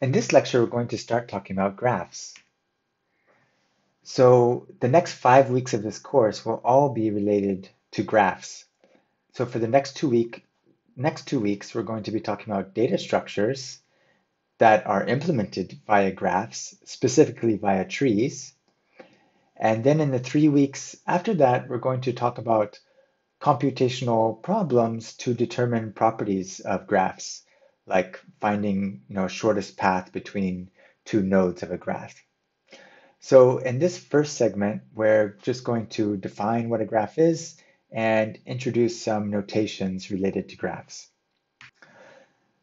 In this lecture, we're going to start talking about graphs. So the next five weeks of this course will all be related to graphs. So for the next two week, next two weeks, we're going to be talking about data structures that are implemented via graphs, specifically via trees. And then in the three weeks after that, we're going to talk about computational problems to determine properties of graphs like finding you know shortest path between two nodes of a graph. So in this first segment, we're just going to define what a graph is and introduce some notations related to graphs.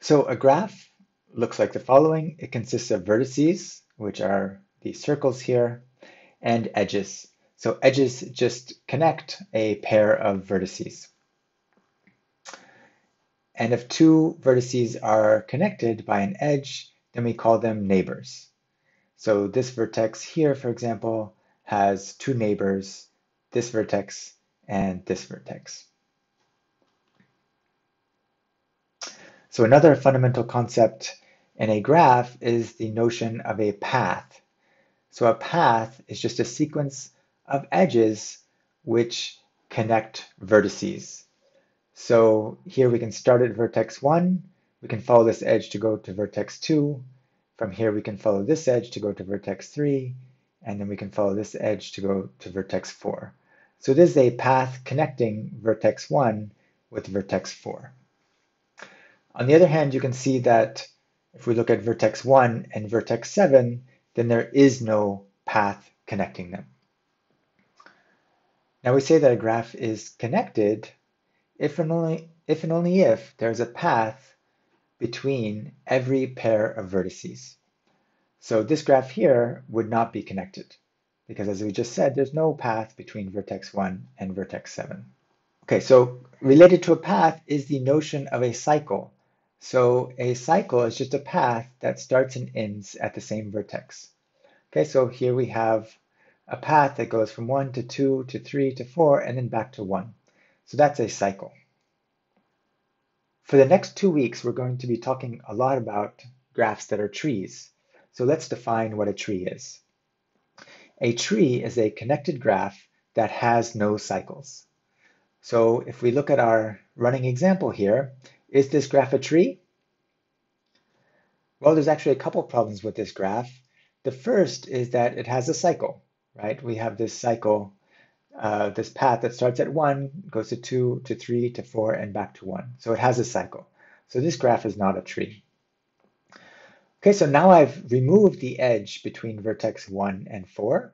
So a graph looks like the following. It consists of vertices, which are these circles here, and edges. So edges just connect a pair of vertices. And if two vertices are connected by an edge, then we call them neighbors. So this vertex here, for example, has two neighbors, this vertex and this vertex. So another fundamental concept in a graph is the notion of a path. So a path is just a sequence of edges which connect vertices. So here we can start at vertex 1, we can follow this edge to go to vertex 2, from here we can follow this edge to go to vertex 3, and then we can follow this edge to go to vertex 4. So this is a path connecting vertex 1 with vertex 4. On the other hand, you can see that if we look at vertex 1 and vertex 7, then there is no path connecting them. Now we say that a graph is connected if and only if and only if there's a path between every pair of vertices. So this graph here would not be connected because as we just said, there's no path between vertex 1 and vertex 7. Okay, so related to a path is the notion of a cycle. So a cycle is just a path that starts and ends at the same vertex. Okay, so here we have a path that goes from 1 to 2 to 3 to 4 and then back to 1. So that's a cycle. For the next two weeks, we're going to be talking a lot about graphs that are trees. So let's define what a tree is. A tree is a connected graph that has no cycles. So if we look at our running example here, is this graph a tree? Well, there's actually a couple problems with this graph. The first is that it has a cycle, right? We have this cycle uh, this path that starts at 1, goes to 2, to 3, to 4, and back to 1. So it has a cycle. So this graph is not a tree. Okay, so now I've removed the edge between vertex 1 and 4.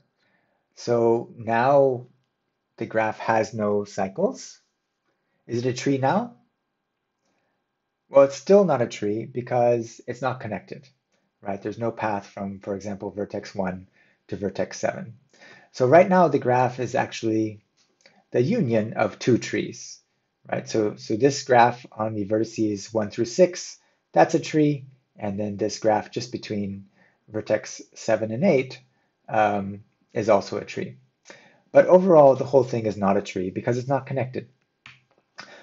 So now the graph has no cycles. Is it a tree now? Well, it's still not a tree because it's not connected, right? There's no path from, for example, vertex 1 to vertex 7. So right now the graph is actually the union of two trees, right? So, so this graph on the vertices one through six, that's a tree. And then this graph just between vertex seven and eight um, is also a tree. But overall, the whole thing is not a tree because it's not connected.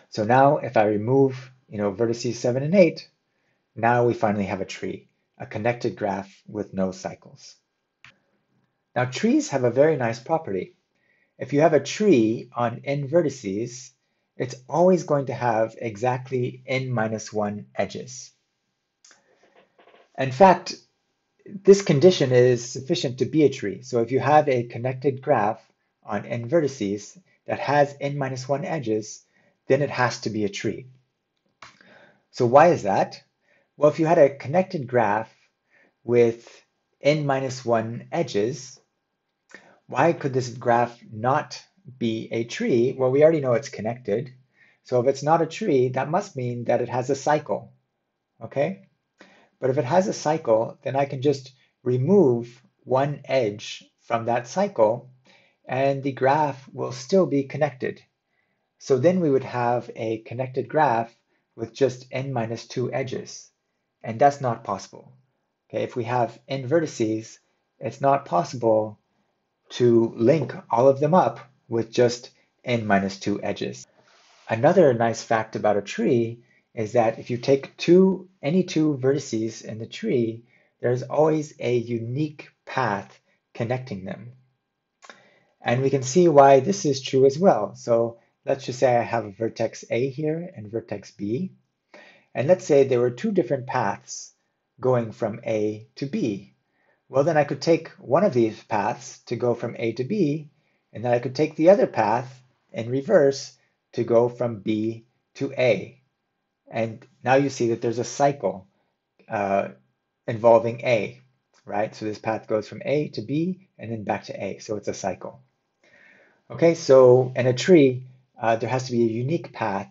So now if I remove, you know, vertices seven and eight, now we finally have a tree, a connected graph with no cycles. Now trees have a very nice property. If you have a tree on n vertices, it's always going to have exactly n minus 1 edges. In fact, this condition is sufficient to be a tree. So if you have a connected graph on n vertices that has n minus 1 edges, then it has to be a tree. So why is that? Well, if you had a connected graph with n minus 1 edges, why could this graph not be a tree? Well, we already know it's connected. So if it's not a tree, that must mean that it has a cycle, okay? But if it has a cycle, then I can just remove one edge from that cycle and the graph will still be connected. So then we would have a connected graph with just n minus 2 edges. And that's not possible. Okay, if we have n vertices, it's not possible to link all of them up with just n minus 2 edges. Another nice fact about a tree is that if you take two any two vertices in the tree, there's always a unique path connecting them. And we can see why this is true as well. So let's just say I have a vertex A here and vertex B. And let's say there were two different paths going from A to B. Well, then I could take one of these paths to go from A to B, and then I could take the other path in reverse to go from B to A. And now you see that there's a cycle uh, involving A, right? So this path goes from A to B and then back to A. So it's a cycle. Okay, so in a tree, uh, there has to be a unique path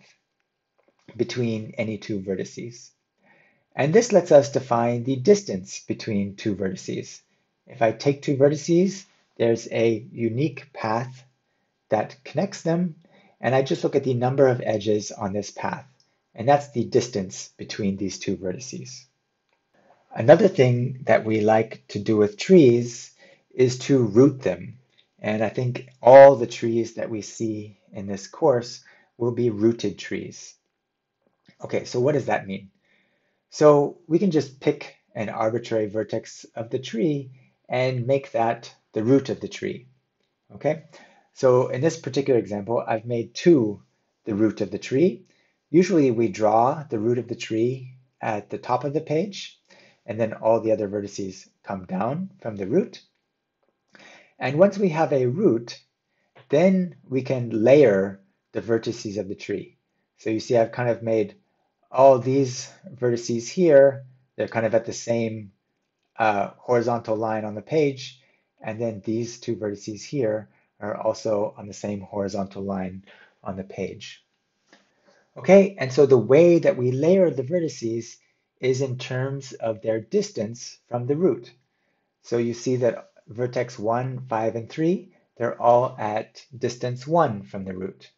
between any two vertices. And this lets us define the distance between two vertices. If I take two vertices, there's a unique path that connects them, and I just look at the number of edges on this path, and that's the distance between these two vertices. Another thing that we like to do with trees is to root them. And I think all the trees that we see in this course will be rooted trees. Okay, so what does that mean? So we can just pick an arbitrary vertex of the tree and make that the root of the tree. Okay, so in this particular example, I've made two the root of the tree. Usually we draw the root of the tree at the top of the page and then all the other vertices come down from the root. And once we have a root, then we can layer the vertices of the tree. So you see I've kind of made all these vertices here, they're kind of at the same uh, horizontal line on the page, and then these two vertices here are also on the same horizontal line on the page. Okay, and so the way that we layer the vertices is in terms of their distance from the root. So you see that vertex 1, 5, and 3, they're all at distance 1 from the root.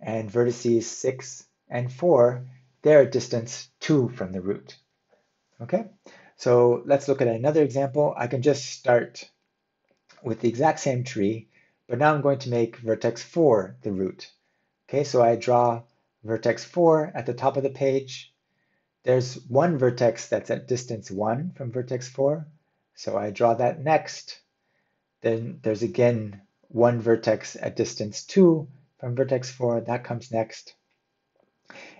And vertices 6 and 4, they're at distance 2 from the root. Okay, so let's look at another example. I can just start with the exact same tree, but now I'm going to make vertex 4 the root. Okay, so I draw vertex 4 at the top of the page, there's one vertex that's at distance 1 from vertex 4, so I draw that next. Then there's again one vertex at distance 2 from vertex 4, that comes next,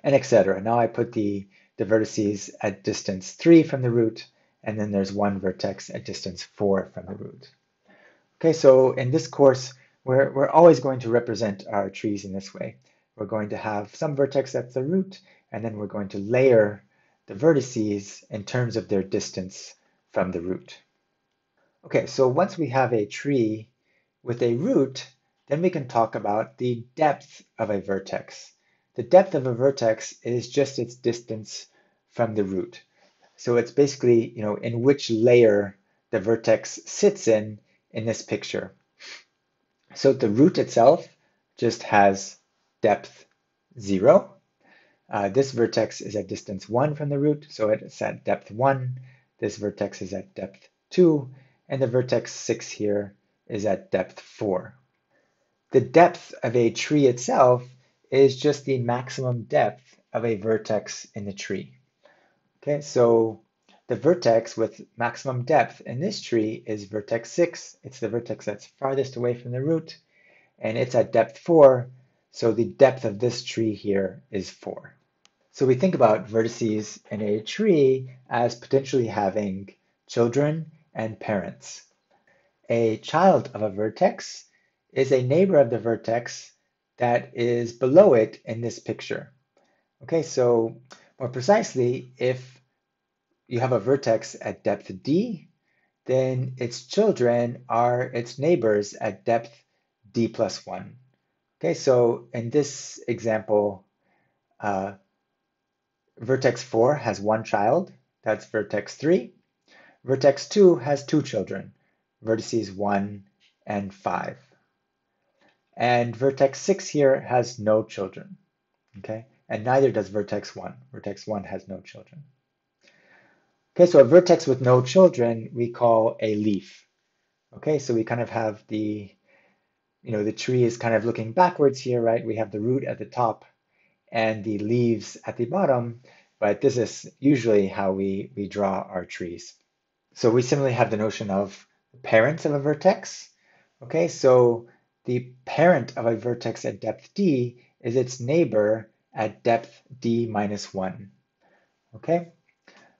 and etc. Now I put the, the vertices at distance 3 from the root, and then there's one vertex at distance 4 from the root. Okay, so in this course, we're, we're always going to represent our trees in this way. We're going to have some vertex at the root, and then we're going to layer the vertices in terms of their distance from the root. Okay, so once we have a tree with a root, then we can talk about the depth of a vertex. The depth of a vertex is just its distance from the root. So it's basically, you know, in which layer the vertex sits in in this picture. So the root itself just has depth zero, uh, this vertex is at distance 1 from the root, so it's at depth 1. This vertex is at depth 2, and the vertex 6 here is at depth 4. The depth of a tree itself is just the maximum depth of a vertex in the tree. Okay, so the vertex with maximum depth in this tree is vertex 6. It's the vertex that's farthest away from the root, and it's at depth 4, so the depth of this tree here is 4. So we think about vertices in a tree as potentially having children and parents. A child of a vertex is a neighbor of the vertex that is below it in this picture. Okay, so more precisely, if you have a vertex at depth d, then its children are its neighbors at depth d plus 1. Okay, so in this example, uh, Vertex 4 has one child, that's vertex 3. Vertex 2 has two children, vertices 1 and 5. And vertex 6 here has no children, okay? And neither does vertex 1. Vertex 1 has no children. Okay, so a vertex with no children we call a leaf. Okay, so we kind of have the, you know, the tree is kind of looking backwards here, right? We have the root at the top and the leaves at the bottom, but this is usually how we, we draw our trees. So we similarly have the notion of parents of a vertex. Okay, so the parent of a vertex at depth d is its neighbor at depth d minus 1. Okay,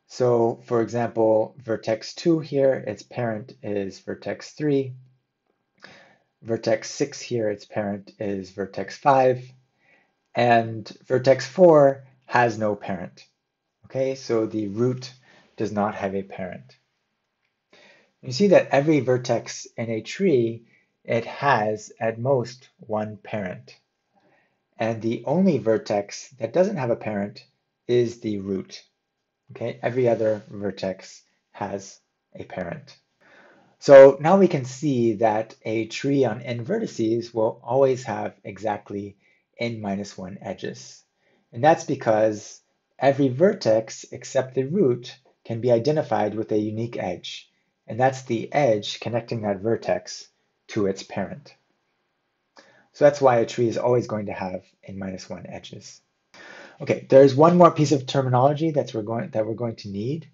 so for example, vertex 2 here, its parent is vertex 3. Vertex 6 here, its parent is vertex 5. And vertex 4 has no parent. Okay, so the root does not have a parent. You see that every vertex in a tree, it has at most one parent. And the only vertex that doesn't have a parent is the root. Okay, every other vertex has a parent. So now we can see that a tree on n vertices will always have exactly n minus 1 edges. And that's because every vertex except the root can be identified with a unique edge. And that's the edge connecting that vertex to its parent. So that's why a tree is always going to have n minus 1 edges. Okay, there's one more piece of terminology that's we're going that we're going to need,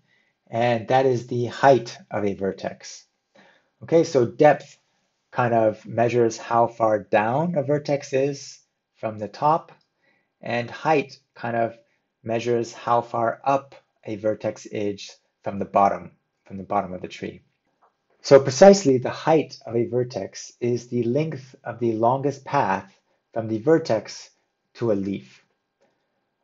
and that is the height of a vertex. Okay, so depth kind of measures how far down a vertex is from the top, and height kind of measures how far up a vertex is from the bottom, from the bottom of the tree. So precisely the height of a vertex is the length of the longest path from the vertex to a leaf.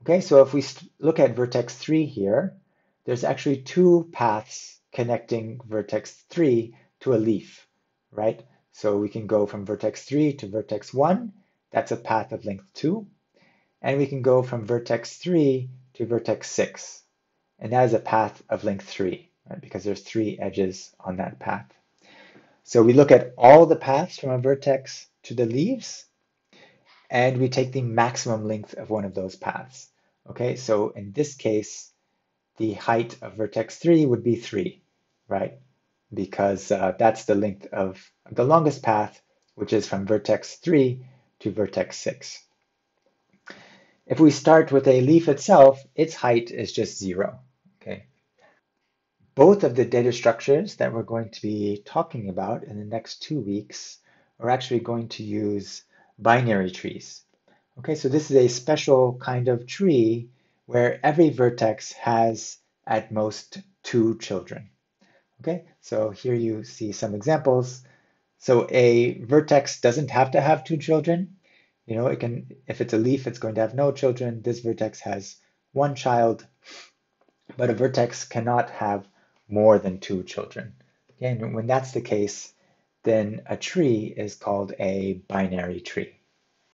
Okay, so if we look at vertex 3 here, there's actually two paths connecting vertex 3 to a leaf, right? So we can go from vertex 3 to vertex 1, that's a path of length 2. And we can go from vertex 3 to vertex 6, and that is a path of length 3, right? because there's three edges on that path. So we look at all the paths from a vertex to the leaves, and we take the maximum length of one of those paths. Okay, so in this case, the height of vertex 3 would be 3, right? because uh, that's the length of the longest path, which is from vertex 3 to vertex 6. If we start with a leaf itself, its height is just 0. Both of the data structures that we're going to be talking about in the next two weeks are actually going to use binary trees. Okay, so this is a special kind of tree where every vertex has at most two children. Okay, so here you see some examples. So a vertex doesn't have to have two children. You know, it can, if it's a leaf, it's going to have no children. This vertex has one child, but a vertex cannot have more than two children. And when that's the case, then a tree is called a binary tree.